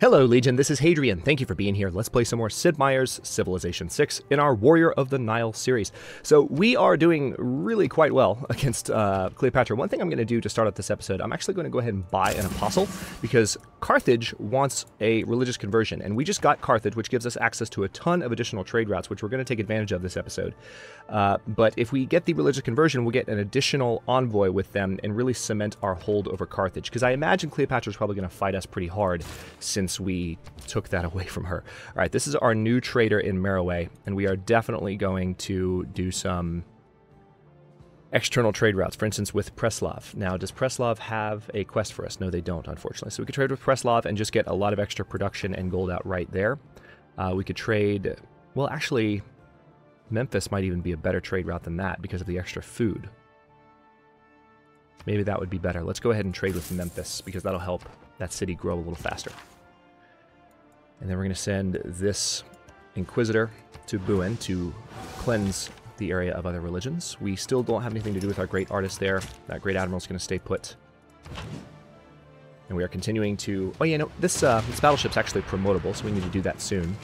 Hello, Legion. This is Hadrian. Thank you for being here. Let's play some more Sid Meier's Civilization 6 in our Warrior of the Nile series. So, we are doing really quite well against uh, Cleopatra. One thing I'm going to do to start out this episode, I'm actually going to go ahead and buy an apostle because Carthage wants a religious conversion. And we just got Carthage, which gives us access to a ton of additional trade routes, which we're going to take advantage of this episode. Uh, but if we get the religious conversion, we'll get an additional envoy with them and really cement our hold over Carthage. Because I imagine Cleopatra's probably going to fight us pretty hard since we took that away from her. All right, this is our new trader in Meroe, and we are definitely going to do some external trade routes, for instance, with Preslav. Now, does Preslav have a quest for us? No, they don't, unfortunately. So we could trade with Preslav and just get a lot of extra production and gold out right there. Uh, we could trade, well, actually, Memphis might even be a better trade route than that because of the extra food. Maybe that would be better. Let's go ahead and trade with Memphis because that'll help that city grow a little faster. And then we're going to send this Inquisitor to Buhen to cleanse the area of other religions. We still don't have anything to do with our great artist there. That great admiral's going to stay put. And we are continuing to... Oh, yeah, no, this, uh, this battleship's actually promotable, so we need to do that soon.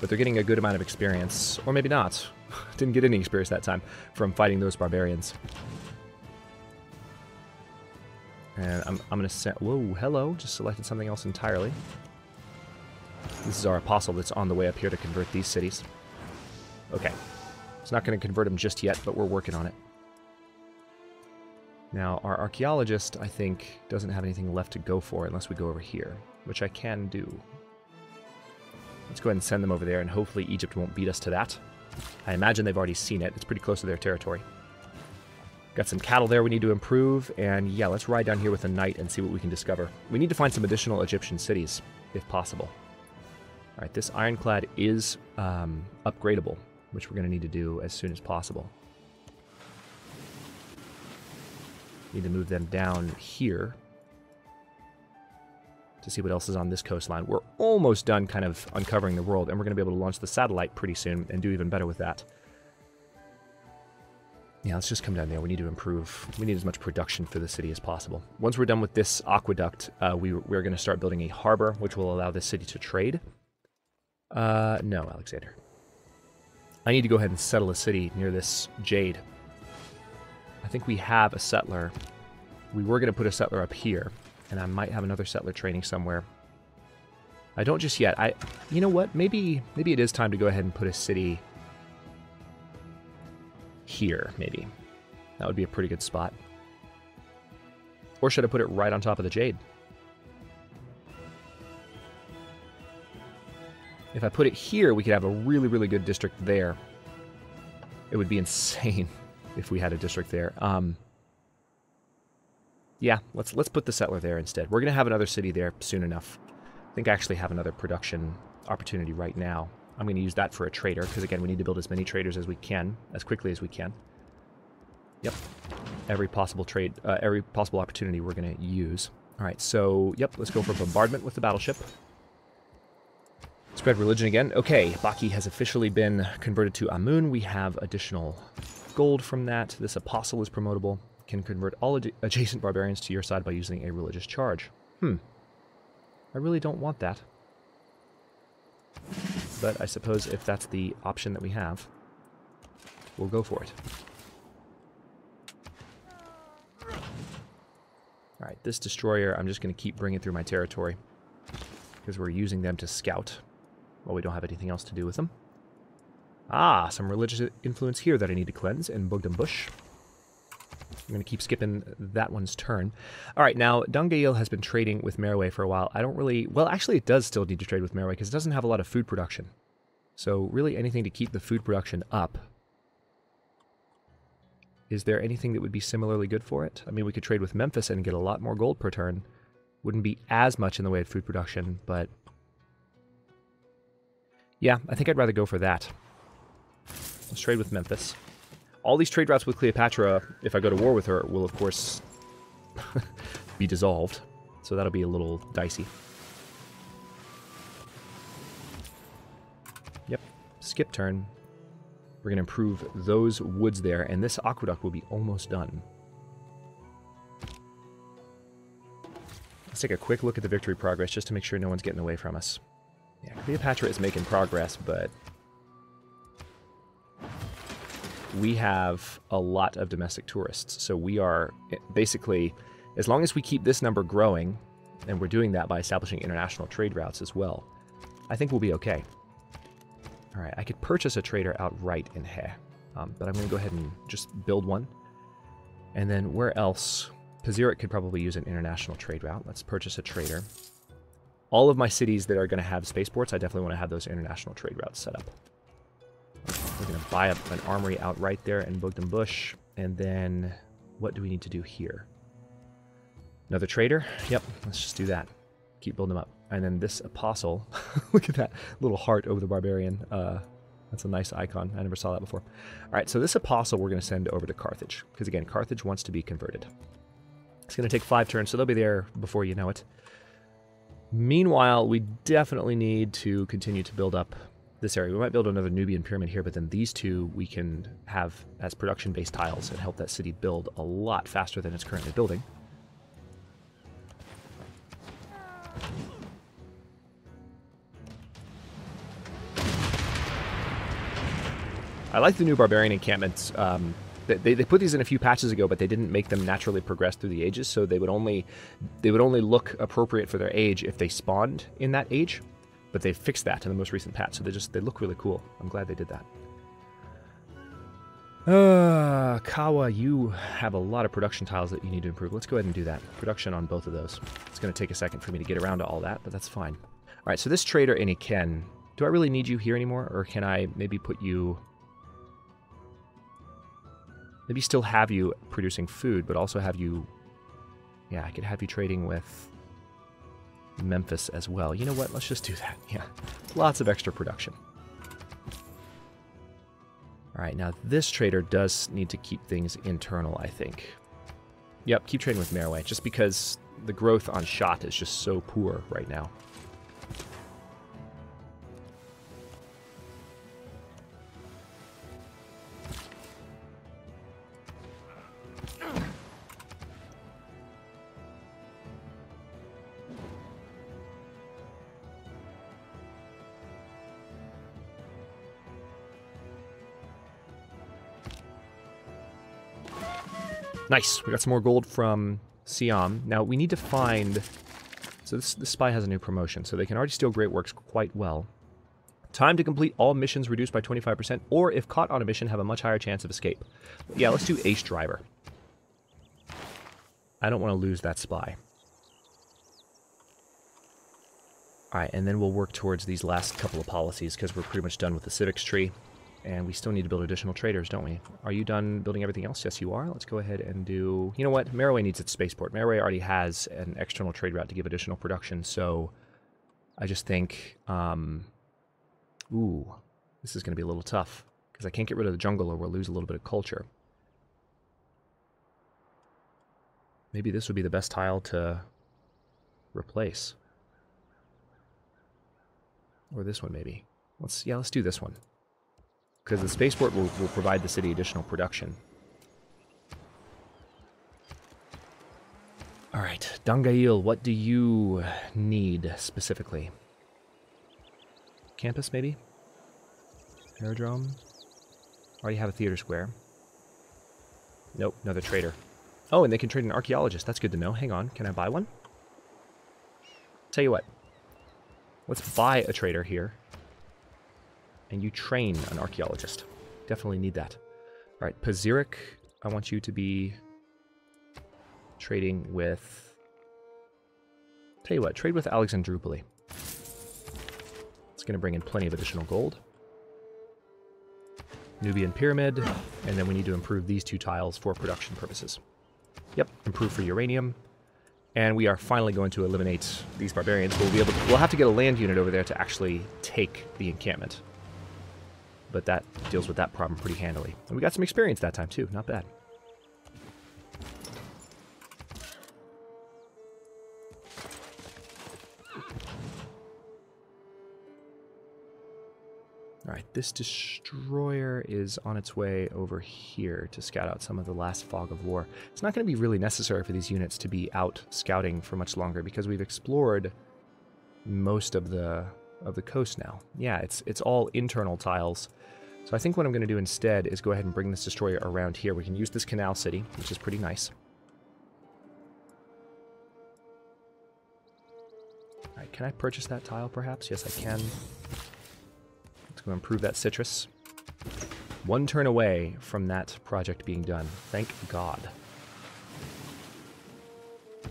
But they're getting a good amount of experience, or maybe not. Didn't get any experience that time from fighting those barbarians. And I'm, I'm going to set... Whoa, hello. Just selected something else entirely. This is our apostle that's on the way up here to convert these cities. Okay. It's not going to convert them just yet, but we're working on it. Now, our archaeologist, I think, doesn't have anything left to go for unless we go over here, which I can do. Let's go ahead and send them over there, and hopefully Egypt won't beat us to that. I imagine they've already seen it. It's pretty close to their territory. Got some cattle there we need to improve, and yeah, let's ride down here with a knight and see what we can discover. We need to find some additional Egyptian cities, if possible. All right, this ironclad is um, upgradable, which we're going to need to do as soon as possible. Need to move them down here to see what else is on this coastline. We're almost done kind of uncovering the world, and we're going to be able to launch the satellite pretty soon and do even better with that. Yeah, let's just come down there. We need to improve. We need as much production for the city as possible. Once we're done with this aqueduct, uh, we, we're going to start building a harbor, which will allow this city to trade. Uh, no, Alexander. I need to go ahead and settle a city near this jade. I think we have a settler. We were going to put a settler up here, and I might have another settler training somewhere. I don't just yet. I, you know what? Maybe, maybe it is time to go ahead and put a city here. Maybe that would be a pretty good spot. Or should I put it right on top of the jade? If I put it here, we could have a really, really good district there. It would be insane if we had a district there. Um, yeah, let's let's put the settler there instead. We're going to have another city there soon enough. I think I actually have another production opportunity right now. I'm going to use that for a trader, because again, we need to build as many traders as we can, as quickly as we can. Yep. Every possible trade, uh, every possible opportunity we're going to use. All right, so, yep, let's go for bombardment with the battleship. Spread religion again. Okay, Baki has officially been converted to Amun. We have additional gold from that. This apostle is promotable. Can convert all ad adjacent barbarians to your side by using a religious charge. Hmm. I really don't want that. But I suppose if that's the option that we have, we'll go for it. Alright, this destroyer I'm just going to keep bringing through my territory. Because we're using them to scout. Well, we don't have anything else to do with them. Ah, some religious influence here that I need to cleanse in Bogdan Bush. I'm going to keep skipping that one's turn. All right, now Dangeil has been trading with Meroe for a while. I don't really... Well, actually, it does still need to trade with Meroe because it doesn't have a lot of food production. So really anything to keep the food production up. Is there anything that would be similarly good for it? I mean, we could trade with Memphis and get a lot more gold per turn. Wouldn't be as much in the way of food production, but yeah, I think I'd rather go for that. Let's trade with Memphis. All these trade routes with Cleopatra, if I go to war with her, will of course be dissolved. So that'll be a little dicey. Yep, skip turn. We're going to improve those woods there, and this aqueduct will be almost done. Let's take a quick look at the victory progress just to make sure no one's getting away from us. Yeah, Cleopatra is making progress, but we have a lot of domestic tourists. So we are eh, basically, as long as we keep this number growing, and we're doing that by establishing international trade routes as well, I think we'll be okay. All right, I could purchase a trader outright in He, um, but I'm going to go ahead and just build one. And then where else? Pazyryk could probably use an international trade route. Let's purchase a trader. All of my cities that are going to have spaceports, I definitely want to have those international trade routes set up. We're going to buy up an armory out right there in Bogdan Bush. And then what do we need to do here? Another trader? Yep, let's just do that. Keep building them up. And then this apostle, look at that little heart over the barbarian. Uh, that's a nice icon. I never saw that before. All right, so this apostle we're going to send over to Carthage. Because again, Carthage wants to be converted. It's going to take five turns, so they'll be there before you know it. Meanwhile, we definitely need to continue to build up this area. We might build another Nubian pyramid here, but then these two we can have as production-based tiles and help that city build a lot faster than it's currently building. I like the new barbarian encampments. Um, they, they put these in a few patches ago, but they didn't make them naturally progress through the ages. So they would only they would only look appropriate for their age if they spawned in that age. But they fixed that in the most recent patch, so they just they look really cool. I'm glad they did that. Uh, Kawa, you have a lot of production tiles that you need to improve. Let's go ahead and do that. Production on both of those. It's going to take a second for me to get around to all that, but that's fine. All right, so this trader in Iken, do I really need you here anymore, or can I maybe put you maybe still have you producing food, but also have you. Yeah, I could have you trading with Memphis as well. You know what? Let's just do that. Yeah, lots of extra production. All right, now this trader does need to keep things internal, I think. Yep, keep trading with Meroe, just because the growth on shot is just so poor right now. Nice. We got some more gold from Siam. Now, we need to find... So this, this spy has a new promotion, so they can already steal Great Works quite well. Time to complete all missions reduced by 25%, or if caught on a mission, have a much higher chance of escape. Yeah, let's do Ace Driver. I don't want to lose that spy. Alright, and then we'll work towards these last couple of policies, because we're pretty much done with the civics tree. And we still need to build additional traders, don't we? Are you done building everything else? Yes, you are. Let's go ahead and do... You know what? Meroe needs its spaceport. Meroe already has an external trade route to give additional production, so I just think... Um, ooh, this is going to be a little tough, because I can't get rid of the jungle or we'll lose a little bit of culture. Maybe this would be the best tile to replace. Or this one, maybe. Let's Yeah, let's do this one because the spaceport will, will provide the city additional production. All right, Dangeil, what do you need specifically? Campus, maybe? Aerodrome? Oh, Already have a theater square. Nope, another trader. Oh, and they can trade an archaeologist. That's good to know. Hang on, can I buy one? Tell you what. Let's buy a trader here and you train an archaeologist. Definitely need that. All right, Pazyryk, I want you to be trading with... Tell you what, trade with Alexandroupoli. It's going to bring in plenty of additional gold. Nubian Pyramid, and then we need to improve these two tiles for production purposes. Yep, improve for uranium. And we are finally going to eliminate these barbarians. We'll be able to, we'll have to get a land unit over there to actually take the encampment but that deals with that problem pretty handily. And we got some experience that time too, not bad. All right, this destroyer is on its way over here to scout out some of the last fog of war. It's not going to be really necessary for these units to be out scouting for much longer because we've explored most of the of the coast now. Yeah, it's it's all internal tiles. So I think what I'm going to do instead is go ahead and bring this destroyer around here. We can use this canal city, which is pretty nice. All right, can I purchase that tile perhaps? Yes, I can. Let's go improve that citrus. One turn away from that project being done. Thank God.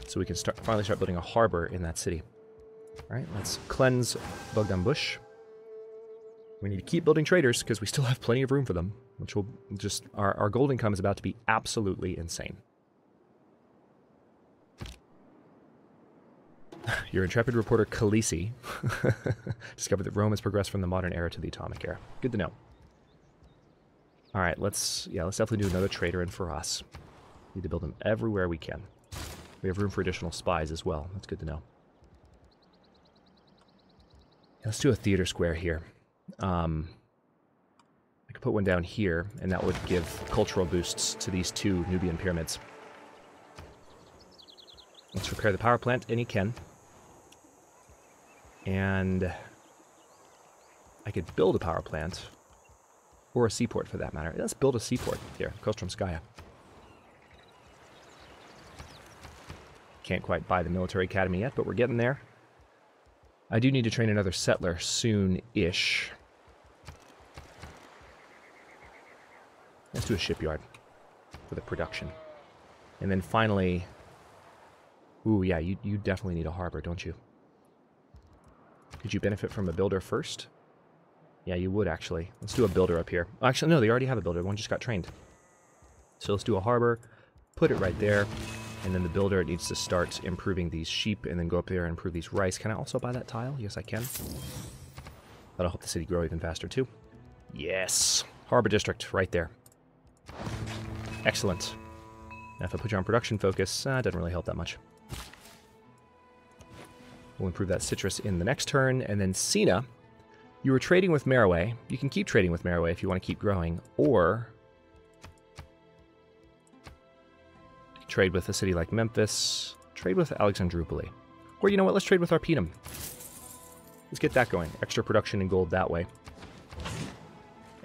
So we can start finally start building a harbor in that city. All right, let's cleanse Bogdan Bush. We need to keep building traders because we still have plenty of room for them, which will just our, our gold income is about to be absolutely insane. Your intrepid reporter Khaleesi discovered that Rome has progressed from the modern era to the atomic era. Good to know. All right, let's yeah, let's definitely do another trader in for us. Need to build them everywhere we can. We have room for additional spies as well. That's good to know. Let's do a theater square here. Um, I could put one down here, and that would give cultural boosts to these two Nubian pyramids. Let's repair the power plant, and you can. And I could build a power plant, or a seaport for that matter. Let's build a seaport here, Kostromskaya. Can't quite buy the military academy yet, but we're getting there. I do need to train another settler soon-ish. Let's do a shipyard for the production. And then finally... Ooh, yeah, you, you definitely need a harbor, don't you? Could you benefit from a builder first? Yeah, you would, actually. Let's do a builder up here. Actually, no, they already have a builder. One just got trained. So let's do a harbor, put it right there. And then the builder needs to start improving these sheep and then go up there and improve these rice. Can I also buy that tile? Yes, I can. That'll help the city grow even faster, too. Yes! Harbor District, right there. Excellent. Now, if I put you on production focus, uh, doesn't really help that much. We'll improve that citrus in the next turn. And then Sina, you were trading with Meroe. You can keep trading with Meroe if you want to keep growing. Or Trade with a city like Memphis. Trade with Alexandroupoli. Or you know what, let's trade with Arpinum. Let's get that going. Extra production in gold that way.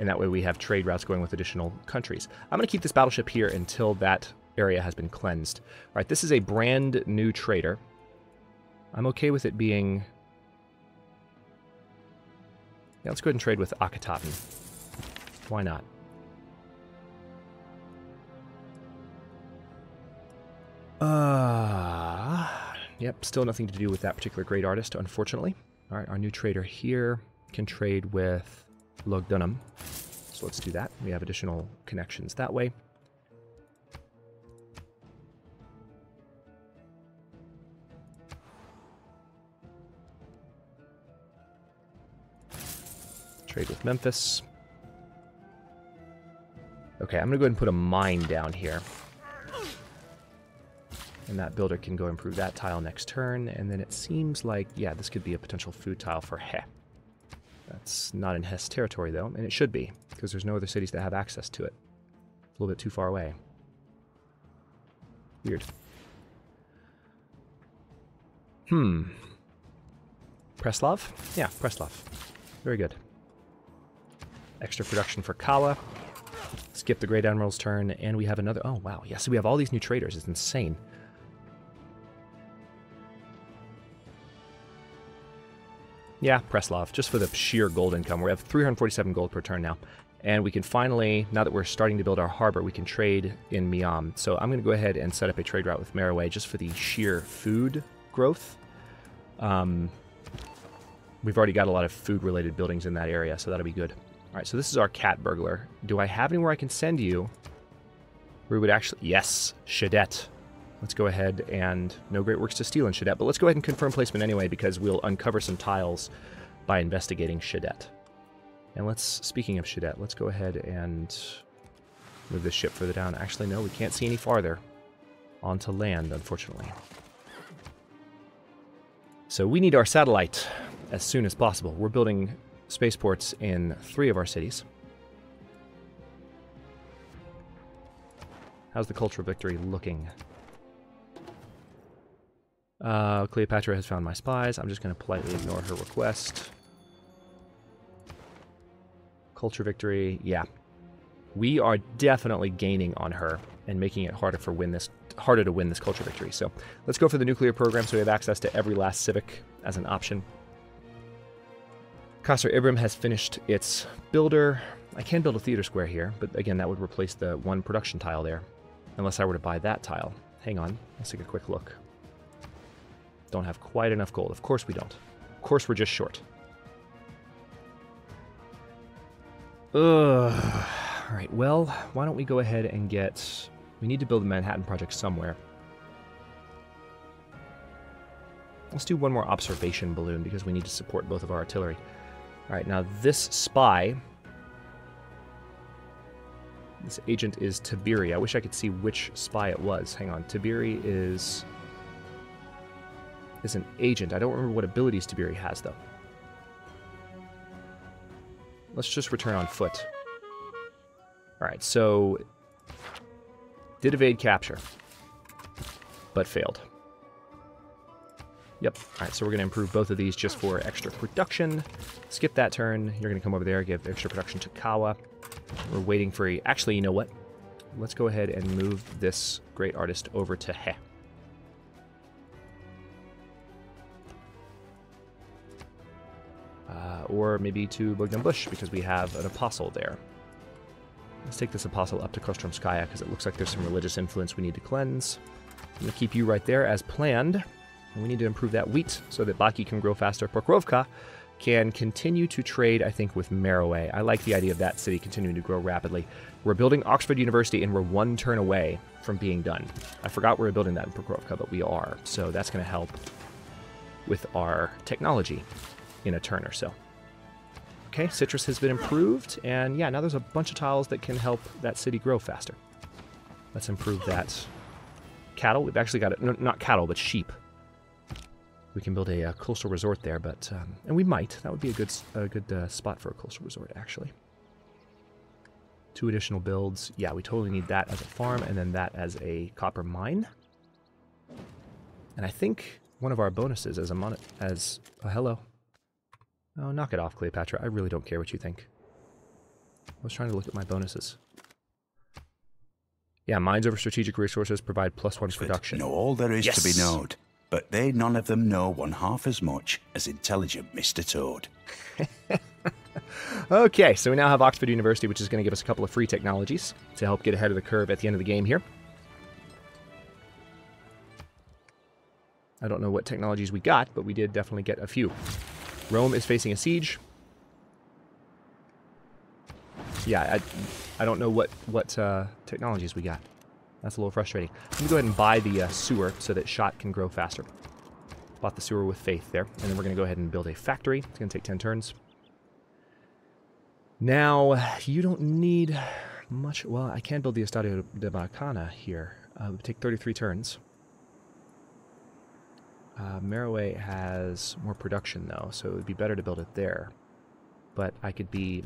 And that way we have trade routes going with additional countries. I'm going to keep this battleship here until that area has been cleansed. All right, this is a brand new trader. I'm okay with it being... Yeah, let's go ahead and trade with Akhetaten. Why not? Uh, yep, still nothing to do with that particular great artist, unfortunately. All right, our new trader here can trade with Lugdunum. So let's do that. We have additional connections that way. Trade with Memphis. Okay, I'm going to go ahead and put a mine down here. And that builder can go improve that tile next turn. And then it seems like, yeah, this could be a potential food tile for He. That's not in Hess territory, though, and it should be, because there's no other cities that have access to it. It's a little bit too far away. Weird. Hmm. Preslav? Yeah, Preslav. Very good. Extra production for Kala. Skip the Great Admiral's turn, and we have another... Oh, wow. Yeah, so we have all these new traders. It's insane. Yeah, Preslav, just for the sheer gold income. We have 347 gold per turn now. And we can finally, now that we're starting to build our harbor, we can trade in Miam. So I'm going to go ahead and set up a trade route with Meroe just for the sheer food growth. Um, we've already got a lot of food-related buildings in that area, so that'll be good. All right, so this is our cat burglar. Do I have anywhere I can send you? We would actually... Yes, Shadet. Let's go ahead and no great works to steal in Shadet, but let's go ahead and confirm placement anyway because we'll uncover some tiles by investigating Shadet. And let's, speaking of Shadet, let's go ahead and move this ship further down. Actually, no, we can't see any farther onto land, unfortunately. So we need our satellite as soon as possible. We're building spaceports in three of our cities. How's the cultural victory looking? Uh, Cleopatra has found my spies. I'm just going to politely ignore her request. Culture victory, yeah. We are definitely gaining on her and making it harder for win this harder to win this culture victory. So let's go for the nuclear program so we have access to every last civic as an option. Qasr Ibrim has finished its builder. I can build a theater square here, but again, that would replace the one production tile there. Unless I were to buy that tile. Hang on, let's take a quick look. Don't have quite enough gold. Of course we don't. Of course we're just short. Ugh. Alright, well, why don't we go ahead and get... We need to build a Manhattan Project somewhere. Let's do one more observation balloon because we need to support both of our artillery. Alright, now this spy... This agent is Tiberi. I wish I could see which spy it was. Hang on. Tiberi is... is an agent. I don't remember what abilities Tiberi has, though. Let's just return on foot. Alright, so... Did evade capture. But failed. Yep. Alright, so we're going to improve both of these just for extra production. Skip that turn. You're going to come over there, give extra production to Kawa. We're waiting for a... Actually, you know what? Let's go ahead and move this great artist over to He. Or maybe to Bogdan Bush, because we have an apostle there. Let's take this apostle up to Kostromskaya, because it looks like there's some religious influence we need to cleanse. I'm going to keep you right there as planned. And we need to improve that wheat so that Baki can grow faster. Pokrovka can continue to trade, I think, with Meroe. I like the idea of that city continuing to grow rapidly. We're building Oxford University, and we're one turn away from being done. I forgot we were building that in Pokrovka, but we are. So that's going to help with our technology in a turn or so. Okay, citrus has been improved, and yeah, now there's a bunch of tiles that can help that city grow faster. Let's improve that. Cattle, we've actually got it, no, not cattle, but sheep. We can build a, a coastal resort there, but, um, and we might. That would be a good, a good uh, spot for a coastal resort, actually. Two additional builds. Yeah, we totally need that as a farm, and then that as a copper mine. And I think one of our bonuses as a mon as a hello. Oh, knock it off, Cleopatra. I really don't care what you think. I was trying to look at my bonuses. Yeah, mines over strategic resources provide plus one production. Know all there is yes. to be known, but they none of them know one half as much as intelligent Mr. Toad. okay, so we now have Oxford University, which is going to give us a couple of free technologies to help get ahead of the curve at the end of the game here. I don't know what technologies we got, but we did definitely get a few. Rome is facing a siege. Yeah, I, I don't know what, what uh, technologies we got. That's a little frustrating. Let me go ahead and buy the uh, sewer so that shot can grow faster. Bought the sewer with faith there. And then we're going to go ahead and build a factory. It's going to take 10 turns. Now, you don't need much... Well, I can build the Estadio de Maracana here. Uh, take 33 turns. Uh, has more production, though, so it would be better to build it there. But I could be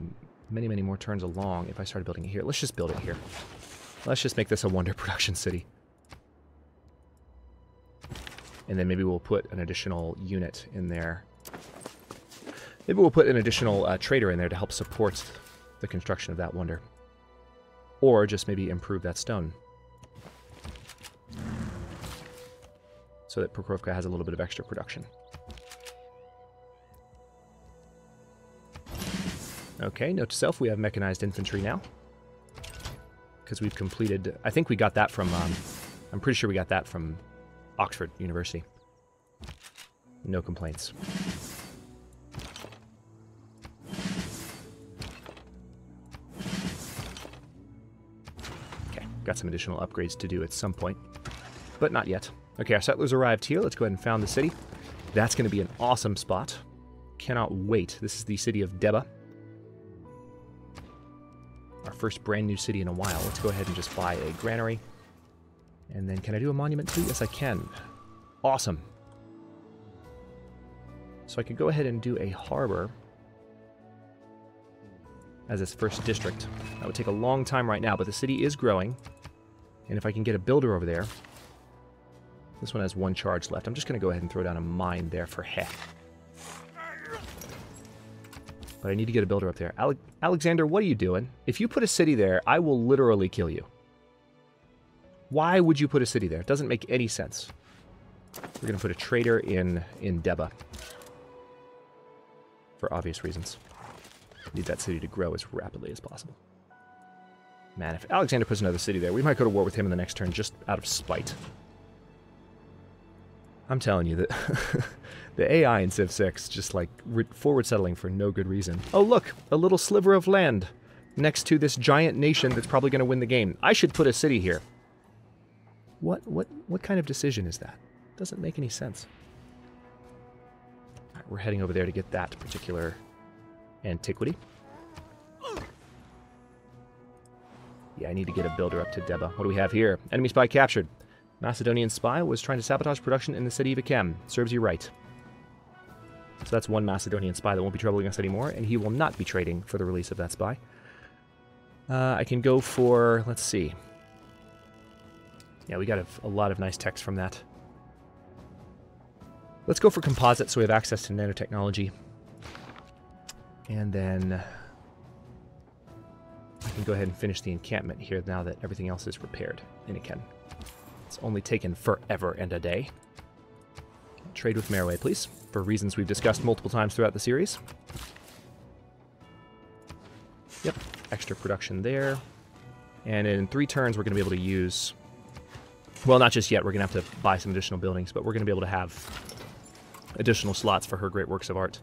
many, many more turns along if I started building it here. Let's just build it here. Let's just make this a wonder production city. And then maybe we'll put an additional unit in there. Maybe we'll put an additional uh, trader in there to help support the construction of that wonder. Or just maybe improve that stone. So that Pokrovka has a little bit of extra production. Okay, note to self, we have mechanized infantry now. Because we've completed, I think we got that from, um, I'm pretty sure we got that from Oxford University. No complaints. Okay, got some additional upgrades to do at some point, but not yet. Okay, our settlers arrived here. Let's go ahead and found the city. That's going to be an awesome spot. Cannot wait. This is the city of Deba. Our first brand new city in a while. Let's go ahead and just buy a granary. And then can I do a monument too? Yes, I can. Awesome. So I could go ahead and do a harbor. as its first district. That would take a long time right now, but the city is growing. And if I can get a builder over there, this one has one charge left. I'm just going to go ahead and throw down a mine there for heck. But I need to get a builder up there. Ale Alexander, what are you doing? If you put a city there, I will literally kill you. Why would you put a city there? It doesn't make any sense. We're going to put a trader in, in Deba. For obvious reasons. Need that city to grow as rapidly as possible. Man, if Alexander puts another city there, we might go to war with him in the next turn just out of spite. I'm telling you that the AI in Civ 6 just like forward settling for no good reason. Oh look, a little sliver of land next to this giant nation that's probably going to win the game. I should put a city here. What what what kind of decision is that? Doesn't make any sense. We're heading over there to get that particular antiquity. Yeah, I need to get a builder up to Deba. What do we have here? Enemy spy captured. Macedonian spy was trying to sabotage production in the city of Akem. Serves you right. So that's one Macedonian spy that won't be troubling us anymore, and he will not be trading for the release of that spy. Uh, I can go for, let's see. Yeah, we got a, a lot of nice text from that. Let's go for composite so we have access to nanotechnology. And then I can go ahead and finish the encampment here now that everything else is repaired. It can. It's only taken forever and a day. Trade with Meroe, please, for reasons we've discussed multiple times throughout the series. Yep, extra production there. And in three turns, we're going to be able to use... Well, not just yet. We're going to have to buy some additional buildings, but we're going to be able to have additional slots for her great works of art.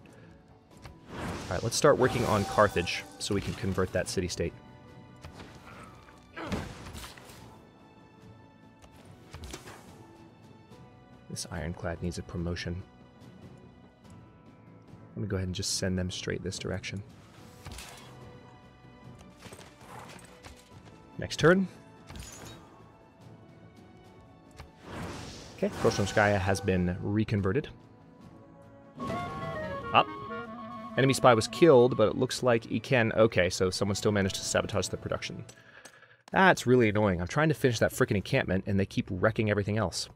All right, let's start working on Carthage so we can convert that city-state. This ironclad needs a promotion. Let me go ahead and just send them straight this direction. Next turn. Okay, Krosnomskaya has been reconverted. Up. Enemy spy was killed, but it looks like he can... Okay, so someone still managed to sabotage the production. That's really annoying. I'm trying to finish that freaking encampment, and they keep wrecking everything else.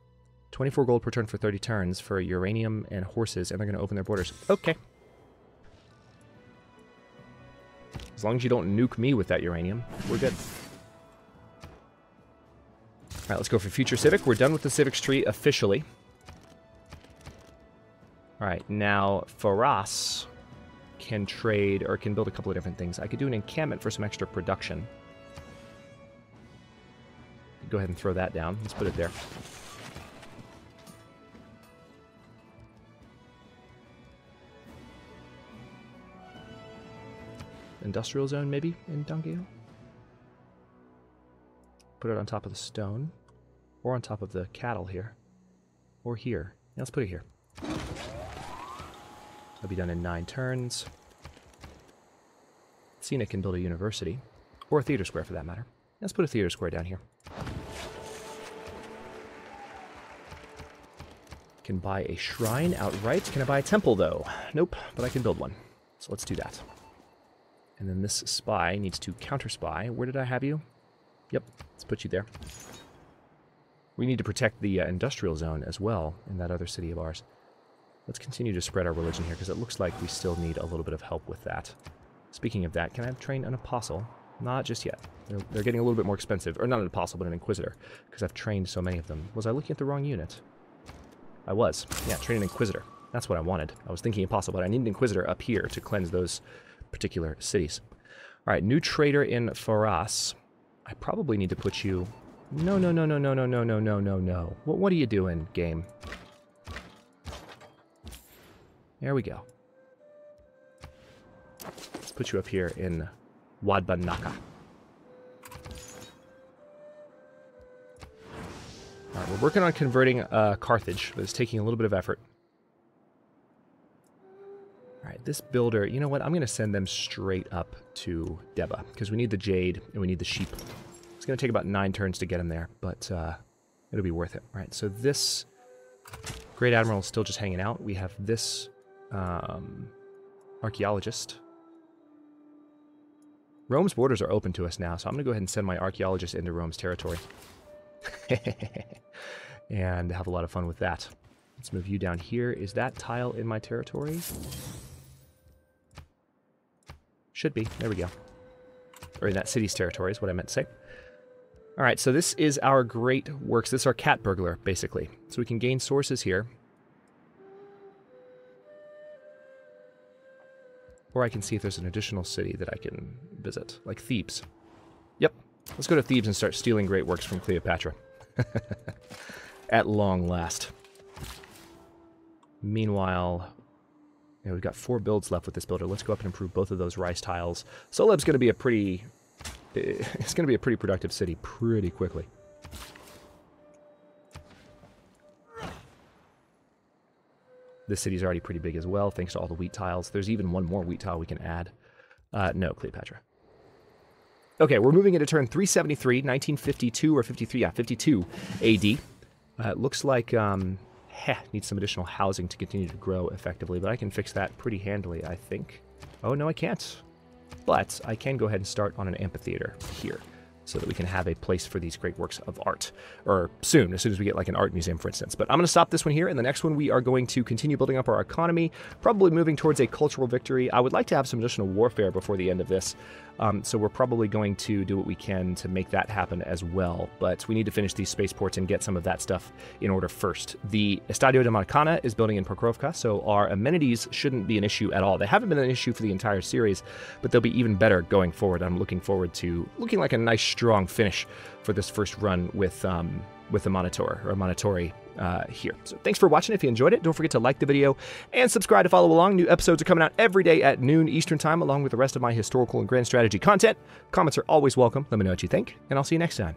24 gold per turn for 30 turns for uranium and horses, and they're going to open their borders. Okay. As long as you don't nuke me with that uranium, we're good. Alright, let's go for Future Civic. We're done with the Civics tree officially. Alright, now Faras can trade, or can build a couple of different things. I could do an encampment for some extra production. Go ahead and throw that down. Let's put it there. Industrial zone, maybe, in Dongeo? Put it on top of the stone. Or on top of the cattle here. Or here. Yeah, let's put it here. That'll be done in nine turns. Cena can build a university. Or a theater square, for that matter. Let's put a theater square down here. Can buy a shrine outright. Can I buy a temple, though? Nope, but I can build one. So let's do that. And then this spy needs to counter spy. Where did I have you? Yep, let's put you there. We need to protect the uh, industrial zone as well in that other city of ours. Let's continue to spread our religion here because it looks like we still need a little bit of help with that. Speaking of that, can I train an apostle? Not just yet. They're, they're getting a little bit more expensive. Or not an apostle, but an inquisitor. Because I've trained so many of them. Was I looking at the wrong unit? I was. Yeah, train an inquisitor. That's what I wanted. I was thinking apostle, but I need an inquisitor up here to cleanse those particular cities. All right, new trader in Faras. I probably need to put you... No, no, no, no, no, no, no, no, no, no, no. What, what are you doing, game? There we go. Let's put you up here in Wad ban Naqa. All right, we're working on converting uh, Carthage, but it's taking a little bit of effort. This builder, you know what? I'm going to send them straight up to Deba because we need the jade and we need the sheep. It's going to take about nine turns to get them there, but uh, it'll be worth it. All right, so this Great Admiral is still just hanging out. We have this um, archaeologist. Rome's borders are open to us now, so I'm going to go ahead and send my archaeologist into Rome's territory. and have a lot of fun with that. Let's move you down here. Is that tile in my territory? Should be. There we go. Or in that city's territory is what I meant to say. All right, so this is our great works. This is our cat burglar, basically. So we can gain sources here. Or I can see if there's an additional city that I can visit, like Thebes. Yep, let's go to Thebes and start stealing great works from Cleopatra. At long last. Meanwhile, yeah, we've got four builds left with this builder. Let's go up and improve both of those rice tiles. Soleb's going to be a pretty... It's going to be a pretty productive city pretty quickly. This city's already pretty big as well, thanks to all the wheat tiles. There's even one more wheat tile we can add. Uh, no, Cleopatra. Okay, we're moving into turn 373, 1952 or 53, yeah, 52 AD. Uh, it looks like um, heh, needs some additional housing to continue to grow effectively, but I can fix that pretty handily, I think. Oh, no, I can't. But I can go ahead and start on an amphitheater here so that we can have a place for these great works of art. Or soon, as soon as we get like an art museum, for instance. But I'm going to stop this one here. and the next one, we are going to continue building up our economy, probably moving towards a cultural victory. I would like to have some additional warfare before the end of this. Um, so we're probably going to do what we can to make that happen as well. But we need to finish these spaceports and get some of that stuff in order first. The Estadio de Maracana is building in Pokrovka, so our amenities shouldn't be an issue at all. They haven't been an issue for the entire series, but they'll be even better going forward. I'm looking forward to looking like a nice, strong finish for this first run with um, with the Monitor or Amanitore uh, here. So thanks for watching. If you enjoyed it, don't forget to like the video and subscribe to follow along. New episodes are coming out every day at noon Eastern Time, along with the rest of my historical and grand strategy content. Comments are always welcome. Let me know what you think, and I'll see you next time.